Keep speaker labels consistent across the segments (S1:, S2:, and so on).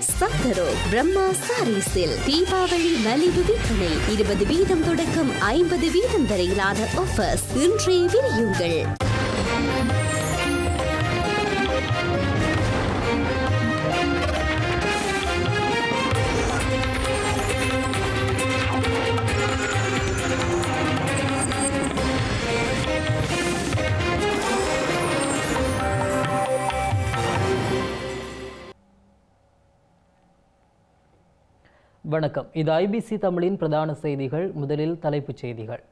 S1: சக்கரோ பிரம்மா சாரீஸில் தீபாவளி மலிவு விற்பனை. இருபது வீதம் தொடக்கம் ஐம்பது வீதம் வரையிலான ஆஃபர்ஸ் இன்றே விரியுங்கள்.
S2: வணக்கம். இது ஐபிசி தமிழின் பிரதான செய்திகள். முதலில் தலைப்புச் செய்திகள்.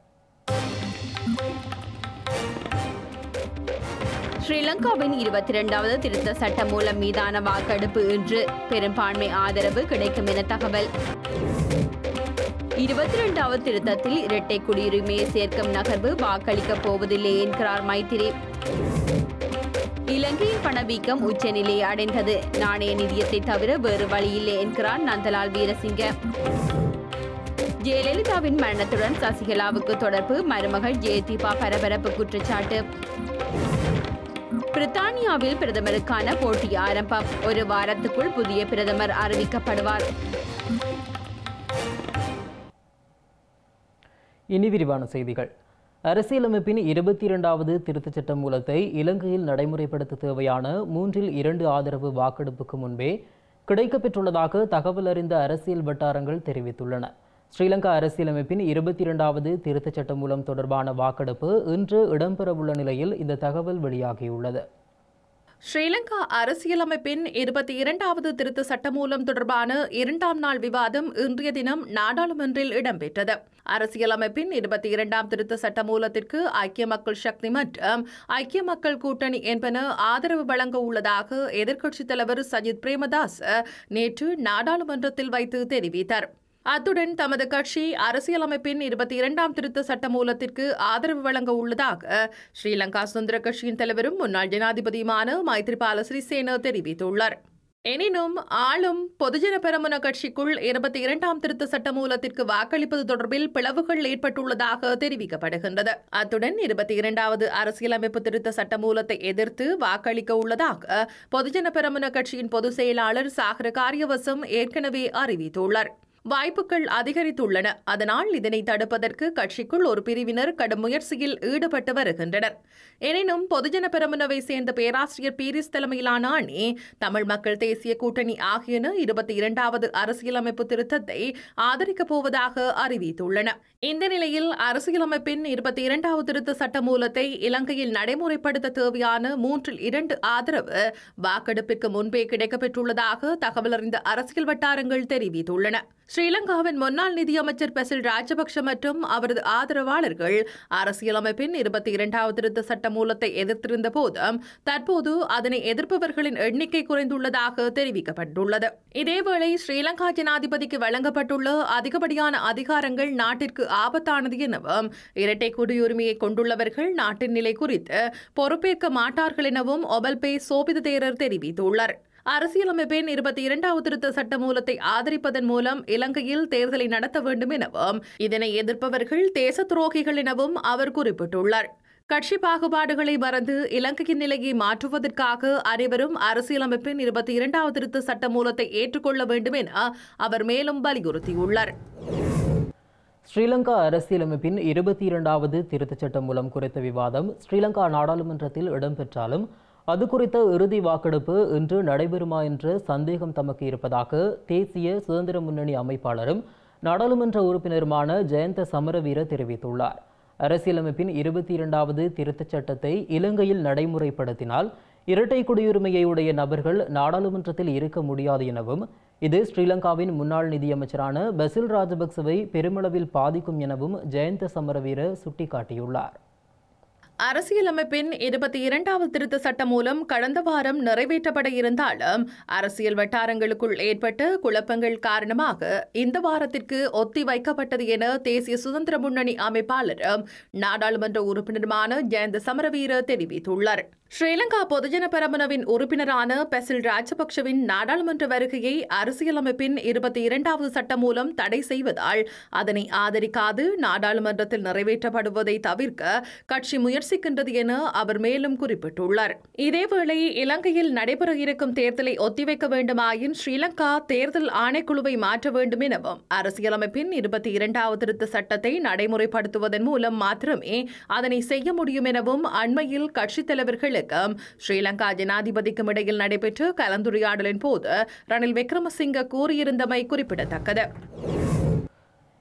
S3: ஸ்ரீலங்காவின் இருபத்தி இரண்டாவது திருத்த சட்ட மூலம் மீதான வாக்கெடுப்பு இன்று பெரும்பான்மை ஆதரவு கிடைக்கும் என தகவல். இருபத்தி இரண்டாவது திருத்தத்தில் இரட்டை குடியுரிமையை சேர்க்கும் நகர்வு வாக்களிக்கப் போவதில்லை என்கிறார் மைத்திரி. இலங்கையின் பணவீக்கம் உச்சநிலையை அடைந்தது. நாணய நிதியத்தை தவிர வேறு வழியில்லை என்கிறார் நந்தலால் வீரசிங்க. ஜெயலலிதாவின் மரணத்துடன் சசிகலாவுக்கு தொடர்பு மருமகள் ஜெயதீபா பரபரப்பு குற்றச்சாட்டு. பிரித்தானியாவில் பிரதமருக்கான போட்டி ஆரம்பம். ஒரு வாரத்துக்குள் புதிய பிரதமர் அறிவிக்கப்படுவார்.
S2: இனி விரிவான செய்திகள். அரசியலமைப்பின் இருபத்தி இரண்டாவது திருத்தச் சட்ட மூலத்தை இலங்கையில் நடைமுறைப்படுத்த தேவையான மூன்றில் இரண்டு ஆதரவு வாக்கெடுப்புக்கு முன்பே கிடைக்கப்பெற்றுள்ளதாக தகவல் அறிந்த அரசியல் வட்டாரங்கள் தெரிவித்துள்ளன. ஸ்ரீலங்கா அரசியலமைப்பின் இருபத்தி இரண்டாவது திருத்தச் சட்ட மூலம் தொடர்பான வாக்கெடுப்பு இன்று இடம்பெறவுள்ள நிலையில் இந்த தகவல் வெளியாகியுள்ளது.
S4: ஸ்ரீலங்கா அரசியலமைப்பின் இருபத்தி இரண்டாவது திருத்த சட்டமூலம் தொடர்பான இரண்டாம் நாள் விவாதம் இன்றைய தினம் நாடாளுமன்றில் இடம்பெற்றது. அரசியலமைப்பின் இருபத்தி இரண்டாம் திருத்த சட்டமூலத்திற்கு ஐக்கிய மக்கள் சக்தி மற்றும் ஐக்கிய மக்கள் கூட்டணி என்பன ஆதரவு வழங்க உள்ளதாக எதிர்க்கட்சித் தலைவர் சஜித் பிரேமதாஸ் நேற்று நாடாளுமன்றத்தில் வைத்து தெரிவித்தார். அத்துடன் தமது கட்சி அரசியலமைப்பின் இருபத்தி இரண்டாம் திருத்த சட்டமூலத்திற்கு ஆதரவு வழங்க உள்ளதாக ஸ்ரீலங்கா சுதந்திர கட்சியின் தலைவரும் முன்னாள் ஜனாதிபதியுமான மைத்ரிபால சிறிசேன தெரிவித்துள்ளார். எனினும் ஆளும் பொதுஜன பெரமுன கட்சிக்குள் இருபத்தி இரண்டாம் திருத்த சட்டமூலத்திற்கு வாக்களிப்பது தொடர்பில் பிளவுகள் ஏற்பட்டுள்ளதாக தெரிவிக்கப்படுகின்றது. அத்துடன் இருபத்தி இரண்டாவது அரசியலமைப்பு திருத்த சட்டமூலத்தை எதிர்த்து வாக்களிக்க உள்ளதாக பொதுஜன பெரமுன கட்சியின் பொதுச் செயலாளர் சாகர காரியவசம் ஏற்கனவே அறிவித்துள்ளார். வாய்ப்புகள் அதிகரித்துள்ளன. அதனால் இதனை தடுப்பதற்கு கட்சிக்குள் ஒரு பிரிவினர் கடும் முயற்சியில் ஈடுபட்டு வருகின்றனர். எனினும் பொதுஜன பெரமுனவை சேர்ந்த பேராசிரியர் பீரிஸ் தலைமையிலான அணி தமிழ் மக்கள் தேசிய கூட்டணி ஆகியன இருபத்தி இரண்டாவது அரசியலமைப்பு திருத்தத்தை ஆதரிக்கப் போவதாக அறிவித்துள்ளன. இந்த நிலையில் அரசியலமைப்பின் இருபத்தி இரண்டாவது திருத்த சட்ட மூலத்தை இலங்கையில் நடைமுறைப்படுத்த தேவையான மூன்றில் இரண்டு ஆதரவு வாக்கெடுப்பிற்கு முன்பே கிடைக்கப்பெற்றுள்ளதாக தகவலறிந்த அரசியல் வட்டாரங்கள் தெரிவித்துள்ளன. ஸ்ரீலங்காவின் முன்னாள் நிதியமைச்சர் பெசில் ராஜபக்ஷ மற்றும் அவரது ஆதரவாளர்கள் அரசியலமைப்பின் இருபத்தி இரண்டாவது திருத்த சட்ட மூலத்தை எதிர்த்திருந்த போதும் தற்போது அதனை எதிர்ப்பவர்களின் எண்ணிக்கை குறைந்துள்ளதாக தெரிவிக்கப்பட்டுள்ளது. இதேவேளை ஸ்ரீலங்கா ஜனாதிபதிக்கு வழங்கப்பட்டுள்ள அதிகப்படியான அதிகாரங்கள் நாட்டிற்கு ஆபத்தானது எனவும் இரட்டை குடியுரிமையை கொண்டுள்ளவர்கள் நாட்டின் நிலை குறித்து பொறுப்பேற்க மாட்டார்கள் எனவும் ஒபல்பே சோபித தேரர் தெரிவித்துள்ளார். அரசியலமைப்பின் இருபத்தி இரண்டாவது திருத்த சட்ட மூலத்தை ஆதரிப்பதன் மூலம் இலங்கையில் தேர்தலை நடத்த வேண்டும் எனவும் இதனை எதிர்ப்பவர்கள் தேச துரோகிகள் எனவும் அவர் குறிப்பிட்டுள்ளார். கட்சி பாகுபாடுகளை மறந்து இலங்கையின் நிலையை மாற்றுவதற்காக அனைவரும் அரசியலமைப்பின் இருபத்தி இரண்டாவது திருத்த சட்ட மூலத்தை ஏற்றுக்கொள்ள வேண்டும் என அவர் மேலும் வலியுறுத்தியுள்ளார்.
S2: ஸ்ரீலங்கா அரசியலமைப்பின் இருபத்தி இரண்டாவது திருத்தச் சட்டம் மூலம் குறித்த விவாதம் ஸ்ரீலங்கா நாடாளுமன்றத்தில் இடம்பெற்றாலும் அது குறித்த இறுதி வாக்கெடுப்பு இன்று நடைபெறுமா என்ற சந்தேகம் தமக்கு இருப்பதாக தேசிய சுதந்திர முன்னணி அமைப்பாளரும் நாடாளுமன்ற உறுப்பினருமான ஜெயந்த சமரவீர தெரிவித்துள்ளார். அரசியலமைப்பின் இருபத்தி இரண்டாவது திருத்தச் சட்டத்தை இலங்கையில் நடைமுறைப்படுத்தினால் இரட்டை குடியுரிமையை உடைய நபர்கள் நாடாளுமன்றத்தில் இருக்க முடியாது எனவும் இது ஸ்ரீலங்காவின் முன்னாள் நிதியமைச்சரான பசில் ராஜபக்சவை பெருமளவில் பாதிக்கும் எனவும் ஜெயந்த சமரவீர சுட்டிக்காட்டியுள்ளார்.
S4: அரசியலமைப்பின் இருபத்தி இரண்டாவது திருத்த சட்டம் மூலம் கடந்த வாரம் நிறைவேற்றப்பட இருந்தாலும் அரசியல் வட்டாரங்களுக்குள் ஏற்பட்ட குழப்பங்கள் காரணமாக இந்த வாரத்திற்கு ஒத்தி வைக்கப்பட்டது என தேசிய சுதந்திர முன்னணி அமைப்பாளரும் நாடாளுமன்ற உறுப்பினருமான ஜெயந்த சமரவீர தெரிவித்துள்ளார். ஸ்ரீலங்கா பொதுஜன பெரமுனவின் உறுப்பினரான பெசில் ராஜபக்ஷவின் நாடாளுமன்ற வருகையை அரசியலமைப்பின் இருபத்தி இரண்டாவது சட்டம் மூலம் தடை செய்வதால் அதனை ஆதரிக்காது நாடாளுமன்றத்தில் நிறைவேற்றப்படுவதை தவிர்க்க கட்சி முயற்சிக்கின்றது என அவர் மேலும் குறிப்பிட்டுள்ளார். இதேவேளை இலங்கையில் நடைபெற இருக்கும் தேர்தலை ஒத்திவைக்க வேண்டுமாயின் ஸ்ரீலங்கா தேர்தல் ஆணைக்குழுவை மாற்ற வேண்டும் எனவும் அரசியலமைப்பின் இருபத்தி இரண்டாவது திருத்த சட்டத்தை நடைமுறைப்படுத்துவதன் மூலம் மாத்திரமே அதனை செய்ய முடியும் எனவும் அண்மையில் கட்சித் அரசுக்கும் ஸ்ரீலங்கா ஜனாதிபதிக்கும் இடையில் நடைபெற்ற கலந்துரையாடலின் போது ரணில் விக்ரமசிங்க கூறியிருந்தமை குறிப்பிடத்தக்கது.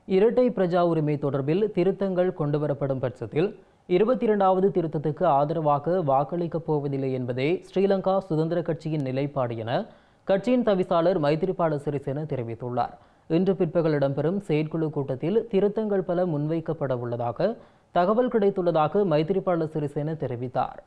S2: இரட்டை பிரஜா உரிமை தொடர்பில் திருத்தங்கள் கொண்டுவரப்படும் பட்சத்தில் இருபத்தி இரண்டாவது திருத்தத்துக்கு ஆதரவாக வாக்களிக்கப் போவதில்லை என்பதே ஸ்ரீலங்கா சுதந்திர கட்சியின் நிலைப்பாடு என கட்சியின் தவிசாளர் மைத்திரிபால சிறிசேன தெரிவித்துள்ளார். இன்று பிற்பகல் இடம்பெறும் செயற்குழு கூட்டத்தில் திருத்தங்கள் பல முன்வைக்கப்பட உள்ளதாக தகவல் கிடைத்துள்ளதாக மைத்திரிபால சிறிசேன தெரிவித்தார்.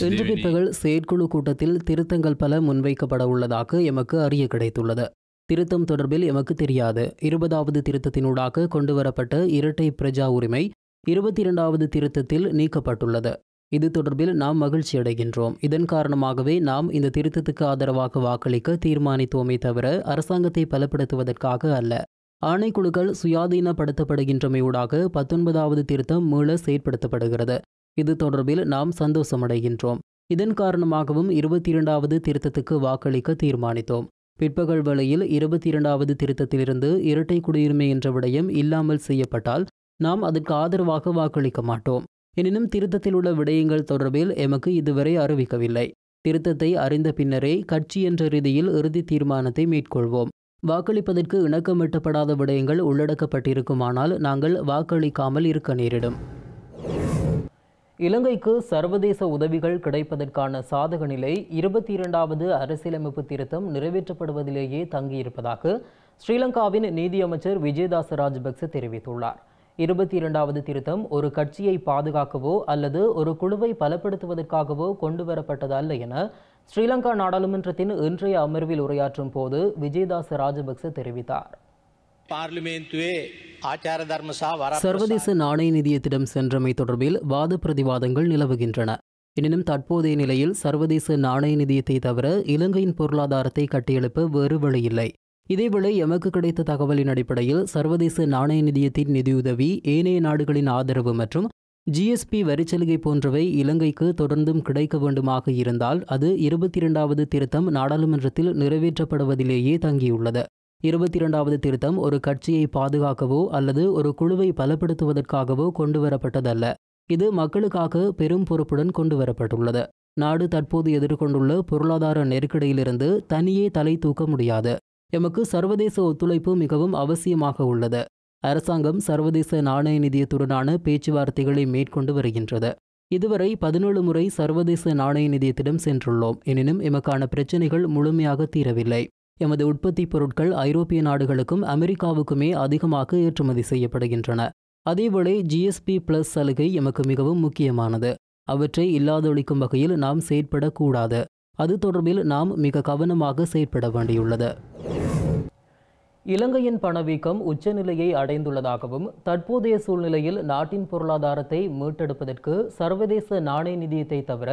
S2: இன்று பிற்பகல் செயற்குழு கூட்டத்தில் திருத்தங்கள் பல முன்வைக்கப்பட உள்ளதாக எமக்கு அறிய கிடைத்துள்ளது. திருத்தம் தொடர்பில் எமக்கு தெரியாது. இருபதாவது திருத்தத்தினூடாக கொண்டுவரப்பட்ட இரட்டை பிரஜா உரிமை இருபத்தி இரண்டாவது திருத்தத்தில் நீக்கப்பட்டுள்ளது. இது தொடர்பில் நாம் மகிழ்ச்சி அடைகின்றோம். இதன் காரணமாகவே நாம் இந்த திருத்தத்துக்கு ஆதரவாக வாக்களிக்க தீர்மானித்தோமே தவிர அரசாங்கத்தை பலப்படுத்துவதற்காக அல்ல. ஆணைக்குழுக்கள் சுயாதீனப்படுத்தப்படுகின்றமையூடாக பத்தொன்பதாவது திருத்தம் மீள செயற்படுத்தப்படுகிறது. இது தொடர்பில் நாம் சந்தோஷமடைகின்றோம். இதன் காரணமாகவும் இருபத்தி இரண்டாவது திருத்தத்துக்கு வாக்களிக்க தீர்மானித்தோம். பிற்பகல் வேளையில் இருபத்தி இரண்டாவது திருத்தத்திலிருந்து இரட்டை குடியுரிமை என்ற விடயம் இல்லாமல் செய்யப்பட்டால் நாம் அதற்கு ஆதரவாக வாக்களிக்க மாட்டோம். எனினும் திருத்தத்தில் உள்ள விடயங்கள் தொடர்பில் எமக்கு இதுவரை அறிவிக்கவில்லை. திருத்தத்தை அறிந்த பின்னரே கட்சி என்ற ரீதியில் இறுதி தீர்மானத்தை மேற்கொள்வோம். வாக்களிப்பதற்கு இணக்கமிட்டப்படாத விடயங்கள் உள்ளடக்கப்பட்டிருக்குமானால் நாங்கள் வாக்களிக்காமல் இருக்க நேரிடும். இலங்கைக்கு சர்வதேச உதவிகள் கிடைப்பதற்கான சாதக நிலை இருபத்தி இரண்டாவது அரசியலமைப்பு திருத்தம் நிறைவேற்றப்படுவதிலேயே தங்கியிருப்பதாக ஸ்ரீலங்காவின் நீதியமைச்சர் விஜயதாச ராஜபக்ச தெரிவித்துள்ளார். இருபத்தி இரண்டாவது திருத்தம் ஒரு கட்சியை பாதுகாக்கவோ அல்லது ஒரு குழுவை பலப்படுத்துவதற்காகவோ கொண்டுவரப்பட்டதல்ல என ஸ்ரீலங்கா நாடாளுமன்றத்தின் இன்றைய அமர்வில் உரையாற்றும் போது விஜயதாச ராஜபக்ச தெரிவித்தார். சர்வதேச நாணய நிதியத்திடம் சென்றமை தொடர்பில் வாத பிரதிவாதங்கள் நிலவுகின்றன. எனினும் தற்போதைய நிலையில் சர்வதேச நாணய நிதியத்தை தவிர இலங்கையின் பொருளாதாரத்தை கட்டியெழுப்ப வேறு வழியில்லை இதேவேளை எமக்கு கிடைத்த தகவலின் அடிப்படையில் சர்வதேச நாணய நிதியத்தின் நிதியுதவி ஏனைய நாடுகளின் ஆதரவு மற்றும் ஜிஎஸ்பி வரிச்சலுகை போன்றவை இலங்கைக்கு தொடர்ந்தும் கிடைக்க வேண்டுமாக இருந்தால் அது இருபத்தி இரண்டாவது திருத்தம் நாடாளுமன்றத்தில் நிறைவேற்றப்படுவதிலேயே தங்கியுள்ளது. இருபத்தி இரண்டாவது திருத்தம் ஒரு கட்சியை பாதுகாக்கவோ அல்லது ஒரு குழுவை பலப்படுத்துவதற்காகவோ கொண்டுவரப்பட்டதல்ல. இது மக்களுக்காக பெரும் பொறுப்புடன் கொண்டுவரப்பட்டுள்ளது. நாடு தற்போது எதிர்கொண்டுள்ள பொருளாதார நெருக்கடியிலிருந்து தனியே தலை தூக்க முடியாது. எமக்கு சர்வதேச ஒத்துழைப்பு மிகவும் அவசியமாக உள்ளது. அரசாங்கம் சர்வதேச நாணய நிதியத்துடனான பேச்சுவார்த்தைகளை மேற்கொண்டு வருகின்றது. இதுவரை பதினேழு முறை சர்வதேச நாணய நிதியத்திடம் சென்றுள்ளோம். எனினும் எமக்கான பிரச்சினைகள் முழுமையாக தீரவில்லை. எமது உற்பத்தி பொருட்கள் ஐரோப்பிய நாடுகளுக்கும் அமெரிக்காவுக்குமே அதிகமாக ஏற்றுமதி செய்யப்படுகின்றன. அதேவேளை ஜிஎஸ்பி பிளஸ் சலுகை எமக்கு மிகவும் முக்கியமானது. அவற்றை இல்லாதொழிக்கும் வகையில் நாம் செயற்படக்கூடாது. அது தொடர்பில் நாம் மிக கவனமாக செயற்பட வேண்டியுள்ளது. இலங்கையின் பணவீக்கம் உச்சநிலையை அடைந்துள்ளதாகவும் தற்போதைய சூழ்நிலையில் நாட்டின் பொருளாதாரத்தை மீட்டெடுப்பதற்கு சர்வதேச நாணய நிதியத்தை தவிர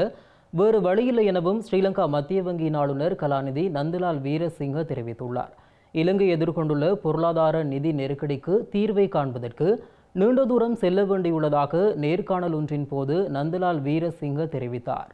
S2: வேறு வழியில்லை எனவும் ஸ்ரீலங்கா மத்திய வங்கியின் ஆளுநர் கலாநிதி நந்தலால் வீரசிங்க தெரிவித்துள்ளார். இலங்கை எதிர்கொண்டுள்ள பொருளாதார நிதி நெருக்கடிக்கு தீர்வை காண்பதற்கு நீண்ட தூரம் செல்ல வேண்டியுள்ளதாக நேர்காணல் ஒன்றின் போது நந்தலால் வீரசிங்க தெரிவித்தார்.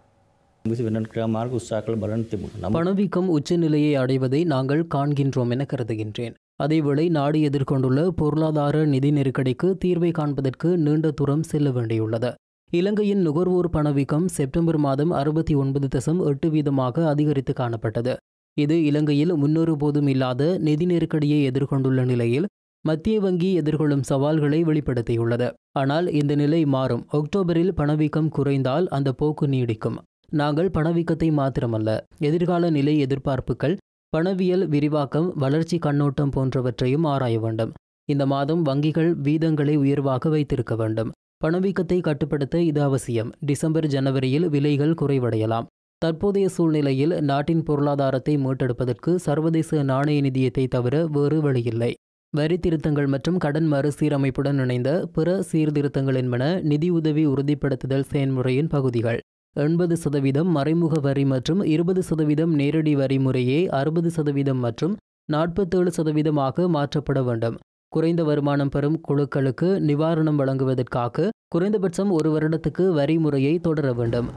S2: பணவீக்கம் உச்சநிலையை அடைவதை நாங்கள் காண்கின்றோம் என கருதுகின்றேன். அதேவேளை நாடு எதிர்கொண்டுள்ள பொருளாதார நிதி நெருக்கடிக்கு தீர்வை காண்பதற்கு நீண்ட தூரம் செல்ல வேண்டியுள்ளது. இலங்கையின் நுகர்வோர் பணவீக்கம் செப்டம்பர் மாதம் அறுபத்தி ஒன்பது தசம் எட்டு வீதமாக அதிகரித்து காணப்பட்டது. இது இலங்கையில் முன்னொரு போதும் இல்லாத நிதி நெருக்கடியை எதிர்கொண்டுள்ள நிலையில் மத்திய வங்கி எதிர்கொள்ளும் சவால்களை வெளிப்படுத்தியுள்ளது. ஆனால் இந்த நிலை மாறும். அக்டோபரில் பணவீக்கம் குறைந்தால் அந்த போக்கு நீடிக்கும். நாங்கள் பணவீக்கத்தை மாத்திரமல்ல. எதிர்கால நிலை எதிர்பார்ப்புகள் பணவியல் விரிவாக்கம் வளர்ச்சி கண்ணோட்டம் போன்றவற்றையும் ஆராய வேண்டும். இந்த மாதம் வங்கிகள் வீதங்களை உயர்வாக வைத்திருக்க வேண்டும். பணவீக்கத்தை கட்டுப்படுத்த இது அவசியம். டிசம்பர் ஜனவரியில் விலைகள் குறைவடையலாம். தற்போதைய சூழ்நிலையில் நாட்டின் பொருளாதாரத்தை மீட்டெடுப்பதற்கு சர்வதேச நாணய நிதியத்தை தவிர வேறு வழியில்லை. வரி திருத்தங்கள் மற்றும் கடன் மறுசீரமைப்புடன் இணைந்த பிற சீர்திருத்தங்கள் என்பன நிதியுதவி உறுதிப்படுத்துதல் செயல்முறையின் பகுதிகள். எண்பது சதவீதம் மறைமுக வரி மற்றும் இருபது சதவீதம் நேரடி வரி முறையே அறுபது சதவீதம் மற்றும் நாற்பத்தேழு சதவீதமாக மாற்றப்பட வேண்டும். குறைந்த வருமானம் பெறும் குழுக்களுக்கு நிவாரணம் வழங்குவதற்காக குறைந்தபட்சம் ஒரு வருடத்துக்கு வரி முறையை தொடர வேண்டும்.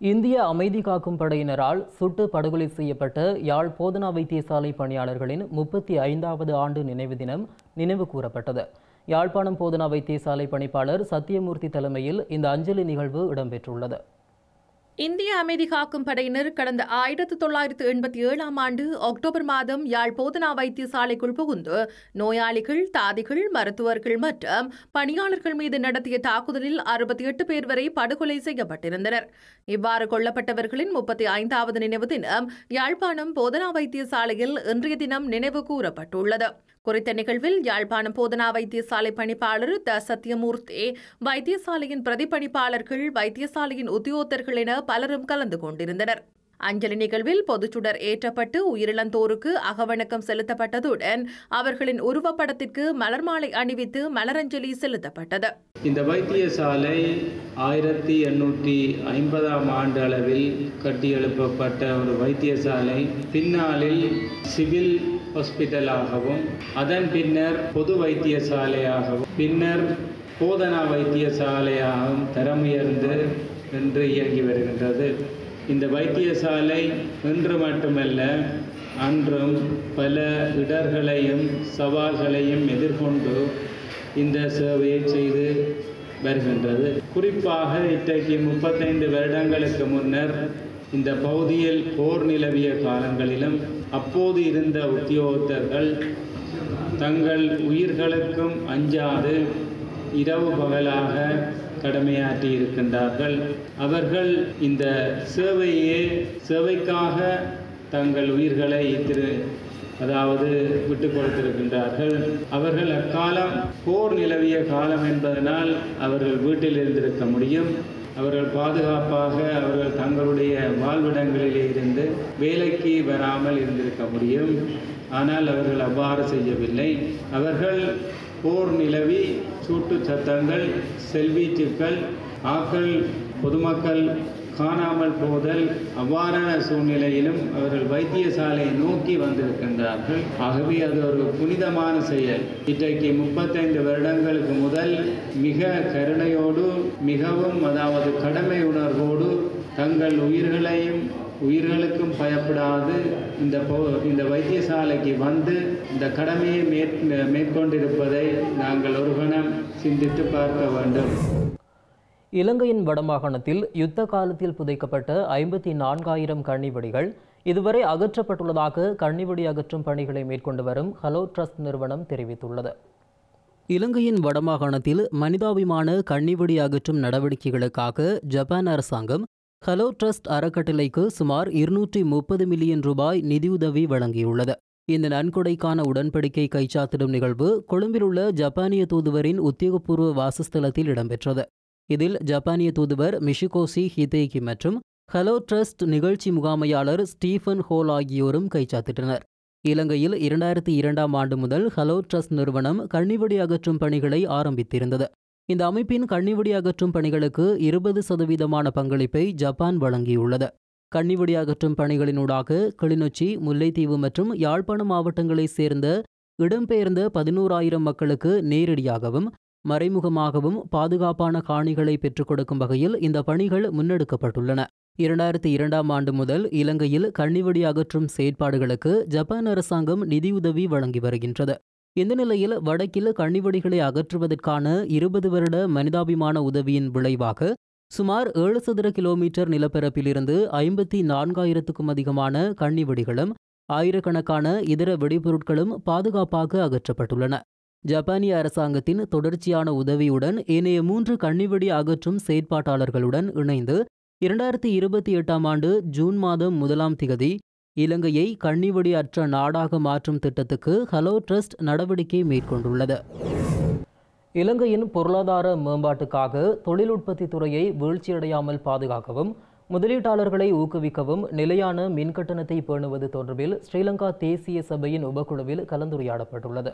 S2: இந்திய அமைதி காக்கும் படையினரால் சுட்டு படுகொலை செய்யப்பட்ட யாழ் போதனா வைத்தியசாலை பணியாளர்களின் முப்பத்தி ஐந்தாவது ஆண்டு நினைவு தினம் நினைவு கூறப்பட்டது. யாழ்ப்பாணம் போதனா வைத்தியசாலை பணிப்பாளர் சத்தியமூர்த்தி தலைமையில் இந்த அஞ்சலி நிகழ்வு இடம்பெற்றுள்ளது.
S4: இந்திய அமைதி காக்கும் படையினர் கடந்த ஆயிரத்து தொள்ளாயிரத்து எண்பத்தி ஏழாம் ஆண்டு அக்டோபர் மாதம் யாழ் போதனா வைத்தியசாலைக்குள் புகுந்து நோயாளிகள் தாதிகள் மருத்துவர்கள் மற்றும் பணியாளர்கள் மீது நடத்திய தாக்குதலில் அறுபத்தி எட்டு பேர் வரை படுகொலை செய்யப்பட்டிருந்தனர். இவ்வாறு கொல்லப்பட்டவர்களின் முப்பத்தி ஐந்தாவது நினைவு தினம் யாழ்ப்பாணம் போதனா வைத்தியசாலையில் இன்றைய தினம் நினைவு கூறப்பட்டுள்ளது. குறித்த நிகழ்வில் யாழ்ப்பாணம் போதனா வைத்தியசாலை பணிப்பாளர் த. சத்யமூர்த்தி வைத்தியசாலையின் பிரதிப்பணிப்பாளர்கள் வைத்தியசாலையின் உத்தியோகத்தர்கள் என பலரும் கலந்து கொண்டிருந்தனர். அஞ்சலி நிகழ்வில் பொதுச்சுடர் ஏற்றப்பட்டு உயிரிழந்தோருக்கு அகவணக்கம் செலுத்தப்பட்டதுடன் அவர்களின் உருவப்படத்திற்கு மலர் மாலை அணிவித்து மலரஞ்சலி செலுத்தப்பட்டது.
S5: இந்த வைத்தியசாலை ஆயிரத்தி எண்ணூற்றி ஐம்பதாம் ஆண்டு அளவில் கட்டியெழுப்பப்பட்ட ஒரு வைத்தியசாலை. பின்னாளில் சிவில் ஹாஸ்பிட்டலாகவும் அதன் பின்னர் பொது வைத்தியசாலையாகவும் பின்னர் போதனா வைத்தியசாலையாகவும் தரமுயர்ந்து என்று இயங்கி வருகின்றது. இந்த வைத்தியசாலை இன்று மட்டுமல்ல அன்றும் பல இடர்களையும் சவால்களையும் எதிர்கொண்டு இந்த சேவையை செய்து வருகின்றது. குறிப்பாக இன்றைக்கு முப்பத்தைந்து வருடங்களுக்கு முன்னர் இந்த பகுதியில் போர் நிலவிய காலங்களிலும் அப்போது இருந்த உத்தியோகத்தர்கள் தங்கள் உயிர்களுக்கும் அஞ்சாது இரவு பகலாக கடமையாற்றி இருக்கின்றார்கள். அவர்கள் இந்த சேவையே சேவைக்காக தங்கள் உயிர்களை திரு அதாவது விட்டு கொடுத்திருக்கின்றார்கள். அவர்கள் அக்காலம் போர் நிலவிய காலம் என்பதனால் அவர்கள் வீட்டில் இருந்திருக்க முடியும். அவர்கள் பாதுகாப்பாக அவர்கள் தங்களுடைய வாழ்விடங்களிலே இருந்து வேலைக்கு வராமல் இருந்திருக்க முடியும். ஆனால் அவர்கள் அவ்வாறு செய்யவில்லை. அவர்கள் போர் நிலவி சூட்டு சத்தங்கள் செல்வீச்சுக்கள் ஆக்கள் பொதுமக்கள் காணாமல் போதல் அவ்வாறான சூழ்நிலையிலும் அவர்கள் வைத்தியசாலையை நோக்கி வந்திருக்கின்றார்கள். ஆகவே அது ஒரு புனிதமான செயல். இன்றைக்கு முப்பத்தைந்து வருடங்களுக்கு முதல் மிக கருணையோடு மிகவும் அதாவது கடமை உணர்வோடு தங்கள் உயிர்களையும் உயிர்களுக்கும் பயப்படாது இந்த போ- இந்த வைத்தியசாலைக்கு வந்து இந்த கடமையை மேற் மேற்கொண்டிருப்பதை நாங்கள் ஒரு கணம் சிந்தித்து பார்க்க வேண்டும்.
S2: இலங்கையின் வடமாகாணத்தில் யுத்த காலத்தில் புதைக்கப்பட்ட ஐம்பத்தி நான்காயிரம் கன்னிவெடிகள் இதுவரை அகற்றப்பட்டுள்ளதாக கன்னிவெடி அகற்றும் பணிகளை மேற்கொண்டு வரும் ஹலோ ட்ரஸ்ட் நிறுவனம் தெரிவித்துள்ளது. இலங்கையின் வடமாகாணத்தில் மனிதாபிமான கன்னிவெடி அகற்றும் நடவடிக்கைகளுக்காக ஜப்பான் அரசாங்கம் ஹலோ ட்ரஸ்ட் அறக்கட்டளைக்கு சுமார் இருநூற்றி முப்பது மில்லியன் ரூபாய் நிதியுதவி வழங்கியுள்ளது. இந்த நன்கொடைக்கான உடன்படிக்கை கைச்சாத்திடும் நிகழ்வு கொழும்பில் உள்ள ஜப்பானிய தூதுவரின் உத்தியோகபூர்வ வாசஸ்தலத்தில் இடம்பெற்றது. இதில் ஜப்பானிய தூதுவர் மிஷிகோசி ஹிதேகி மற்றும் ஹலோ ட்ரஸ்ட் நிகழ்ச்சி முகாமையாளர் ஸ்டீஃபன் ஹோல் ஆகியோரும் கைச்சாத்திட்டனர். இலங்கையில் இரண்டாயிரத்தி இரண்டாம் ஆண்டு முதல் ஹலோ ட்ரஸ்ட் நிறுவனம் கண்ணிவெடி அகற்றும் பணிகளை ஆரம்பித்திருந்தது. இந்த அமைப்பின் கண்ணிவெடி அகற்றும் பணிகளுக்கு இருபது சதவீதமான பங்களிப்பை ஜப்பான் வழங்கியுள்ளது. கண்ணிவெடி அகற்றும் பணிகளினூடாக கிளிநொச்சி முல்லைத்தீவு மற்றும் யாழ்ப்பாணம் மாவட்டங்களைச் சேர்ந்த இடம்பெயர்ந்த பதினோராயிரம் மக்களுக்கு நேரடியாகவும் மறைமுகமாகவும் பாதுகாப்பான காணிகளை பெற்றுக் கொடுக்கும் வகையில் இந்த பணிகள் முன்னெடுக்கப்பட்டுள்ளன. இரண்டாயிரத்தி இரண்டாம் ஆண்டு முதல் இலங்கையில் கண்ணிவெடி அகற்றும் செயற்பாடுகளுக்கு ஜப்பான் அரசாங்கம் நிதியுதவி வழங்கி வருகின்றது. இந்த நிலையில் வடக்கில் கண்ணிவெடிகளை அகற்றுவதற்கான இருபது வருட மனிதாபிமான உதவியின் விளைவாக சுமார் ஏழு சதுர கிலோமீட்டர் நிலப்பரப்பிலிருந்து ஐம்பத்தி நான்காயிரத்துக்கும் அதிகமான கண்ணிவெடிகளும் ஆயிரக்கணக்கான இதர வெடிபொருட்களும் பாதுகாப்பாக அகற்றப்பட்டுள்ளன. ஜப்பானிய அரசாங்கத்தின் தொடர்ச்சியான உதவியுடன் ஏனைய மூன்று கண்ணிவெடி அகற்றும் செயற்பாட்டாளர்களுடன் இணைந்து இரண்டாயிரத்தி இருபத்தி எட்டாம் ஆண்டு ஜூன் மாதம் முதலாம் திகதி இலங்கையை கண்ணிவெடி அற்ற நாடாக மாற்றும் திட்டத்துக்கு ஹலோ ட்ரஸ்ட் நடவடிக்கை மேற்கொண்டுள்ளது. இலங்கையின் பொருளாதார மேம்பாட்டுக்காக தொழில் உற்பத்தி துறையை வீழ்ச்சியடையாமல் பாதுகாக்கவும் முதலீட்டாளர்களை ஊக்குவிக்கவும் நிலையான மின் கட்டணத்தை பேணுவது தொடர்பில் ஸ்ரீலங்கா தேசிய சபையின் உபக்குழுவில் கலந்துரையாடப்பட்டுள்ளது.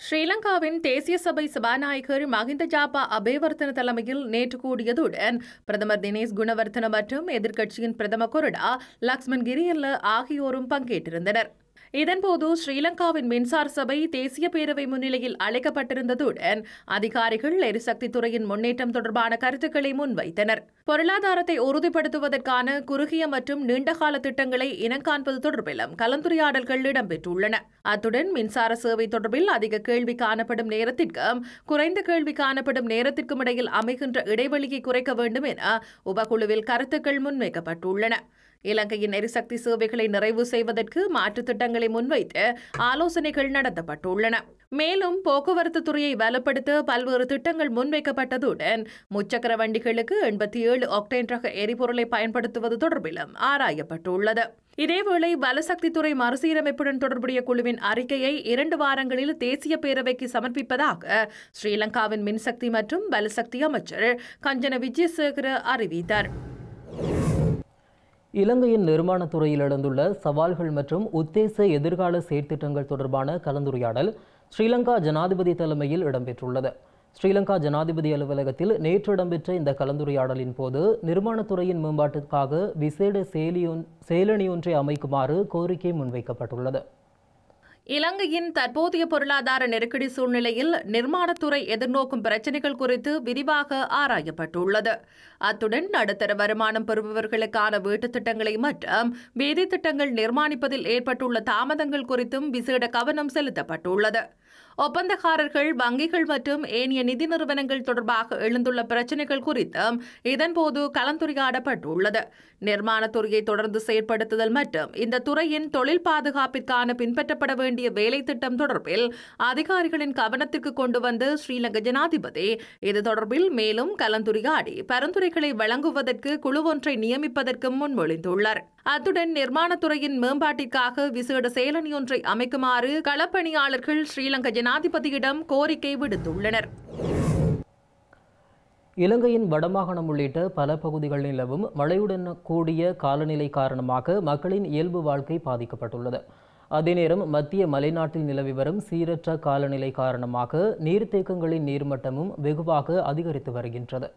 S4: ஸ்ரீலங்காவின் தேசிய சபை சபாநாயகர் மஹிந்த ஜாபா அபேவர்த்தன தலைமையில் நேற்று கூடியதுடன் பிரதமர் தினேஷ் குணவர்த்தன மற்றும் எதிர்க்கட்சியின் பிரதம கொறடா லக்ஷ்மண் கிரியல்ல ஆகியோரும் பங்கேற்றிருந்தனர். இதன்போது ஸ்ரீலங்காவின் மின்சார சபை தேசிய பேரவை முன்னிலையில் அழைக்கப்பட்டிருந்ததுடன் அதிகாரிகள் எரிசக்தி துறையின் முன்னேற்றம் தொடர்பான கருத்துக்களை முன்வைத்தனர். பொருளாதாரத்தை உறுதிப்படுத்துவதற்கான குறுகிய மற்றும் நீண்டகால திட்டங்களை இனங்காண்பது தொடர்பிலும் கலந்துரையாடல்கள் இடம்பெற்றுள்ளன. அத்துடன் மின்சார சேவை தொடர்பில் அதிக கேள்வி காணப்படும் நேரத்திற்கும் குறைந்த கேள்வி காணப்படும் நேரத்திற்கும் இடையில் அமைகின்ற இடைவெளியை குறைக்க வேண்டும் என உபகுழுவில் கருத்துக்கள் முன்வைக்கப்பட்டுள்ளன. இலங்கையின் எரிசக்தி சேவைகளை நிறைவு செய்வதற்கு மாற்றுத் திட்டங்களை முன்வைத்து ஆலோசனைகள் நடத்தப்பட்டுள்ளன. மேலும் போக்குவரத்து துறையை வலுப்படுத்த பல்வேறு திட்டங்கள் முன்வைக்கப்பட்டதுடன் முச்சக்கர வண்டிகளுக்கு எண்பத்தி ஏழு ஆக்டேன் ரக எரிபொருளை பயன்படுத்துவது தொடர்பிலும் ஆராயப்பட்டுள்ளது. இதேவேளை வலசக்தித்துறை மறுசீரமைப்புடன் தொடர்புடைய குழுவின் அறிக்கையை இரண்டு வாரங்களில் தேசிய பேரவைக்கு சமர்ப்பிப்பதாக ஸ்ரீலங்காவின் மின்சக்தி மற்றும் வலசக்தி அமைச்சர் கஞ்சன விஜயசேகர அறிவித்தார்.
S2: இலங்கையின் நிர்மாணத் துறையில் எழுந்துள்ள சவால்கள் மற்றும் உத்தேச எதிர்கால செயற்திட்டங்கள் தொடர்பான கலந்துரையாடல் ஸ்ரீலங்கா ஜனாதிபதி தலைமையில் இடம்பெற்றுள்ளது. ஸ்ரீலங்கா ஜனாதிபதி அலுவலகத்தில் நேற்று இடம்பெற்ற இந்த கலந்துரையாடலின் போது நிர்மாணத்துறையின் மேம்பாட்டிற்காக விசேட செயலியொன் செயலணியொன்றை அமைக்குமாறு கோரிக்கை முன்வைக்கப்பட்டுள்ளது.
S4: இலங்கையின் தற்போதைய பொருளாதார நெருக்கடி சூழ்நிலையில் நிர்மாணத்துறை எதிர்நோக்கும் பிரச்சினைகள் குறித்து விரிவாக ஆராயப்பட்டுள்ளது. அத்துடன் நடுத்தர வருமானம் பெறுபவர்களுக்கான வீட்டுத் திட்டங்களை மற்றும் வீதி திட்டங்கள் நிர்மாணிப்பதில் ஏற்பட்டுள்ள தாமதங்கள் குறித்தும் விசேட கவனம் செலுத்தப்பட்டுள்ளது. ஒப்பந்தக்காரர்கள் வங்கிகள் மற்றும் ஏனைய நிதி நிறுவனங்கள் தொடர்பாக எழுந்துள்ள பிரச்சினைகள் குறித்தும் இதன்போது கலந்துரையாடப்பட்டுள்ளது. நிர்மாணத்துறையை தொடர்ந்து செயற்படுத்துதல் மற்றும் இந்த துறையின் தொழில் பாதுகாப்பிற்கான பின்பற்றப்பட வேண்டிய வேலை திட்டம் தொடர்பில் அதிகாரிகளின் கவனத்திற்கு கொண்டு வந்து ஸ்ரீலங்கா ஜனாதிபதி இது தொடர்பில் மேலும் கலந்துரையாடி பரிந்துரைகளை வழங்குவதற்கு குழு ஒன்றை நியமிப்பதற்கு முன்மொழிந்துள்ளார் அத்துடன் நிர்மாணத்துறையின் மேம்பாட்டிற்காக விசேட செயலணி ஒன்றை அமைக்குமாறு களப்பணியாளர்கள் ஸ்ரீலங்கா ஜனாதிபதியிடம் கோரிக்கை விடுத்துள்ளனர்.
S2: இலங்கையின் வடமாகாணம் உள்ளிட்ட பல பகுதிகளில் நிலவும் மழையுடன் கூடிய காலநிலை காரணமாக மக்களின் இயல்பு வாழ்க்கை பாதிக்கப்பட்டுள்ளது. அதே நேரம் மத்திய மலைநாட்டில் நிலவி வரும் சீரற்ற காலநிலை காரணமாக நீர்த்தேக்கங்களின் நீர்மட்டமும் வெகுவாக அதிகரித்து வருகின்றது.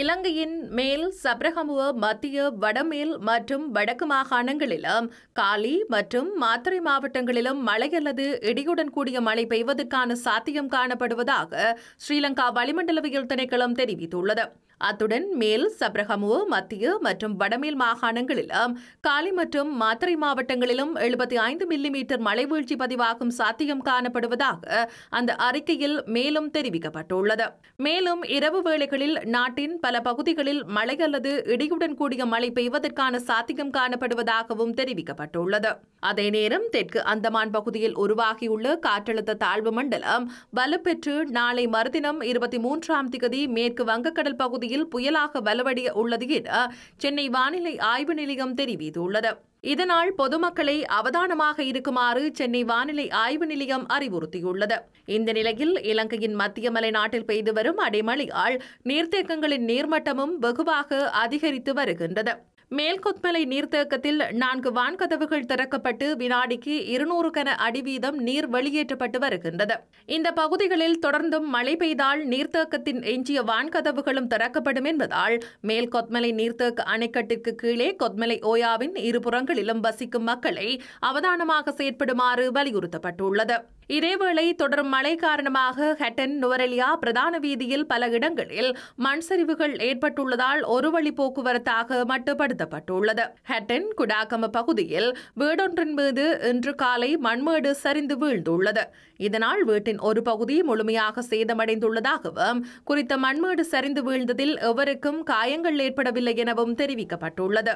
S4: இலங்கையின் மேல் சப்ரகமுவ மத்திய வடமேல் மற்றும் வடக்கு மாகாணங்களிலும் காலி மற்றும் மாத்திரை மாவட்டங்களிலும் மழை அல்லது இடியுடன் கூடிய மழை பெய்வதற்கான சாத்தியம் காணப்படுவதாக ஸ்ரீலங்கா வளிமண்டலவியல் திணைக்களம் தெரிவித்துள்ளது. அத்துடன் மேல் சப்ரகமுவ மத்திய மற்றும் வடமேல் மாகாணங்களிலும் காலி மற்றும் மாத்திரை மாவட்டங்களிலும் எழுபத்தி ஐந்து மில்லிமீட்டர் மழை வீழ்ச்சி பதிவாகும் சாத்தியம் காணப்படுவதாக அந்த அறிக்கையில் மேலும் தெரிவிக்கப்பட்டுள்ளது. மேலும் இரவு வேளைகளில் நாட்டின் பல பகுதிகளில் மழை அல்லது இடியுடன் கூடிய மழை பெய்வதற்கான சாத்தியம் காணப்படுவதாகவும் தெரிவிக்கப்பட்டுள்ளது. அதே நேரம் தெற்கு அந்தமான் பகுதியில் உருவாகியுள்ள காற்றழுத்த தாழ்வு மண்டலம் வலுப்பெற்று நாளை மறுதினம் இருபத்தி மூன்றாம் திகதி மேற்கு வங்கக்கடல் பகுதி பகுதியில் புயலாக வலுவடைய உள்ளது என சென்னை வானிலை ஆய்வு நிலையம் தெரிவித்துள்ளது. இதனால் பொதுமக்களை அவதானமாக இருக்குமாறு சென்னை வானிலை ஆய்வு நிலையம் அறிவுறுத்தியுள்ளது. இந்த நிலையில் இலங்கையின் மத்திய மலைநாட்டில் பெய்து வரும் அடைமழையால் நீர்த்தேக்கங்களின் நீர்மட்டமும் வெகுவாக அதிகரித்து வருகின்றது. மேல்கொத்மலை நீர்த்தேக்கத்தில் நான்கு வான்கதவுகள் திறக்கப்பட்டு வினாடிக்கு இருநூறு கன அடி வீதம் நீர் வெளியேற்றப்பட்டு வருகின்றது. இந்த பகுதிகளில் தொடர்ந்தும் மழை பெய்தால் நீர்த்தேக்கத்தின் எஞ்சிய வான்கதவுகளும் திறக்கப்படும் என்பதால் மேல்கொத்மலை நீர்த்தேக்க அணைக்கட்டிற்கு கீழே கொத்மலை ஓயாவின் இருபுறங்களிலும் வசிக்கும் மக்களை அவதானமாக செயற்படுமாறு வலியுறுத்தப்பட்டுள்ளது. இதேவேளை தொடரும் மழை காரணமாக ஹெட்டன் நுவரெலியா பிரதான வீதியில் பல இடங்களில் மண் சரிவுகள் ஏற்பட்டுள்ளதால் ஒரு வழி போக்குவரத்தாக மட்டுப்படுத்தப்பட்டுள்ளது. ஹெட்டன் குடாகம பகுதியில் வீடொன்றின் மீது இன்று காலை மண்மேடு சரிந்து வீழ்ந்துள்ளது. இதனால் வீட்டின் ஒரு பகுதி முழுமையாக சேதமடைந்துள்ளதாகவும் குறித்த மண்மேடு சரிந்து வீழ்ந்ததில் எவருக்கும் காயங்கள் ஏற்படவில்லை எனவும் தெரிவிக்கப்பட்டுள்ளது.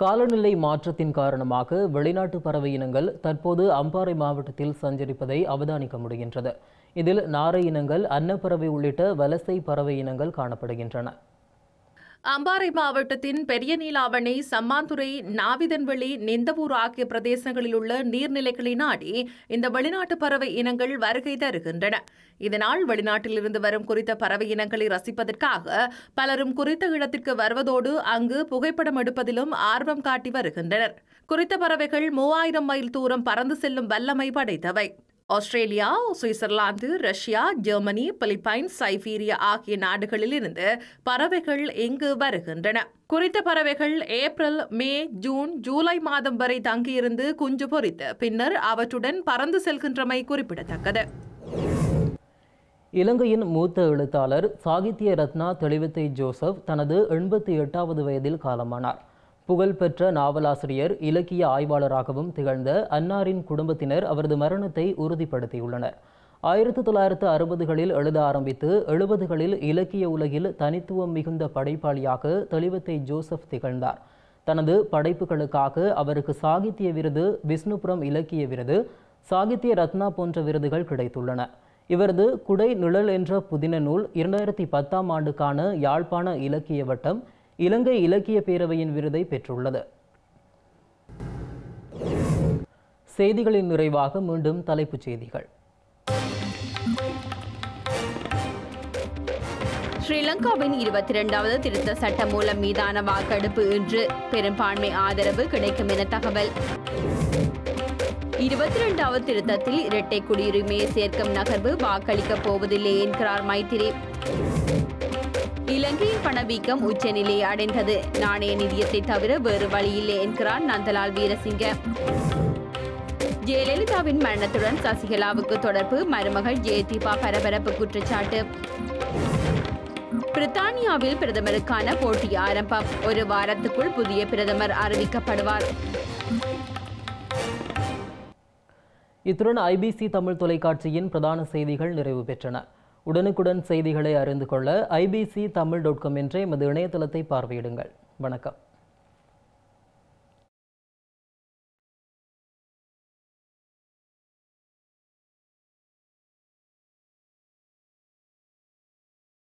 S2: காலநிலை மாற்றத்தின் காரணமாக வெளிநாட்டு பறவை இனங்கள் தற்போது அம்பாறை மாவட்டத்தில் சஞ்சரிப்பதை அவதானிக்க முடிகின்றது. இதில் நாரை இனங்கள் அன்னப்பறவை உள்ளிட்ட வலசை பறவை இனங்கள் காணப்படுகின்றன.
S4: அம்பாறை மாவட்டத்தின் பெரிய நீலாவணை சம்மாந்துறை நாவிதன்வெளி நிந்தவூர் ஆகிய பிரதேசங்களில் உள்ள நீர்நிலைகளை நாடி இந்த வெளிநாட்டு பறவை இனங்கள் வருகை தருகின்றன. இதனால் வெளிநாட்டிலிருந்து வரும் குறித்த பறவை இனங்களை ரசிப்பதற்காக பலரும் குறித்த இடத்திற்கு வருவதோடு அங்கு புகைப்படம் எடுப்பதிலும் ஆர்வம் காட்டி வருகின்றனர். குறித்த பறவைகள் மூவாயிரம் மைல் தூரம் பறந்து செல்லும் வல்லமை படைத்தவை. Australia Switzerland Russia Germany Philippines Siberia ஆகிய நாடுகளில் இருந்து பறவைகள் இங்கு வருகின்றன? குறித்த பறவைகள் ஏப்ரல் மே ஜூன் ஜூலை மாதம் வரை தங்கியிருந்து குஞ்சு பொறித்து பின்னர் அவற்றுடன் பறந்து செல்கின்றமை குறிப்பிடத்தக்கது.
S2: இலங்கையின் மூத்த எழுத்தாளர் சாகித்ய ரத்னா தெளிவித்தை ஜோசப் தனது எண்பத்தி எட்டாவது வயதில் காலமானார். புகழ்பெற்ற நாவலாசிரியர் இலக்கிய ஆய்வாளராகவும் திகழ்ந்த அன்னாரின் குடும்பத்தினர் அவரது மரணத்தை உறுதிப்படுத்தியுள்ளனர். ஆயிரத்தி தொள்ளாயிரத்து அறுபதுகளில் எழுத ஆரம்பித்து எழுபதுகளில் இலக்கிய உலகில் தனித்துவம் மிகுந்த படைப்பாளியாக தெளிவத்தை ஜோசப் திகழ்ந்தார். தனது படைப்புகளுக்காக அவருக்கு சாகித்ய விருது விஷ்ணுபுரம் இலக்கிய விருது சாகித்ய ரத்னா போன்ற விருதுகள் கிடைத்துள்ளன. இவரது குடை நிழல் என்ற புதின நூல் இரண்டாயிரத்தி பத்தாம் ஆண்டுக்கான யாழ்ப்பாண இலக்கிய வட்டம் இலங்கை இலக்கிய பேரவையின் விருதை பெற்றுள்ளது. செய்திகளின் நிறைவாக மீண்டும் தலைப்புச் செய்திகள்.
S3: ஸ்ரீலங்காவின் இருபத்தி இரண்டாவது திருத்த சட்டம் மூலம் மீதான வாக்கெடுப்பு இன்று பெரும்பான்மை ஆதரவு கிடைக்கும் என தகவல். இருபத்தி இரண்டாவது திருத்தத்தில் இரட்டை குடியுரிமையை சேர்க்கும் நகர்வு வாக்களிக்கப் போவதில்லை என்கிறார் மைத்திரி. இலங்கையின் பணவீக்கம் உச்சநிலையை அடைந்தது. நாணய நிதியத்தை தவிர வேறு வழியில்லை என்கிறார் நந்தலால் வீரசிங்க. ஜெயலலிதாவின் மரணத்துடன் சசிகலாவுக்கு தொடர்பு மருமகள் ஜெயதீபா பரபரப்பு குற்றச்சாட்டு. பிரித்தானியாவில் பிரதமருக்கான போட்டி ஆரம்பம். ஒரு வாரத்துக்குள் புதிய பிரதமர் அறிவிக்கப்படுவார்.
S2: இத்துடன் ஐபிசி தமிழ் தொலைக்காட்சியின் பிரதான செய்திகள் நிறைவு பெற்றன. உடனுக்குடன் செய்திகளை அறிந்து கொள்ள ஐபிசி தமிழ் டாட் காம் என்ற எமது இணையதளத்தை பார்வையிடுங்கள். வணக்கம்.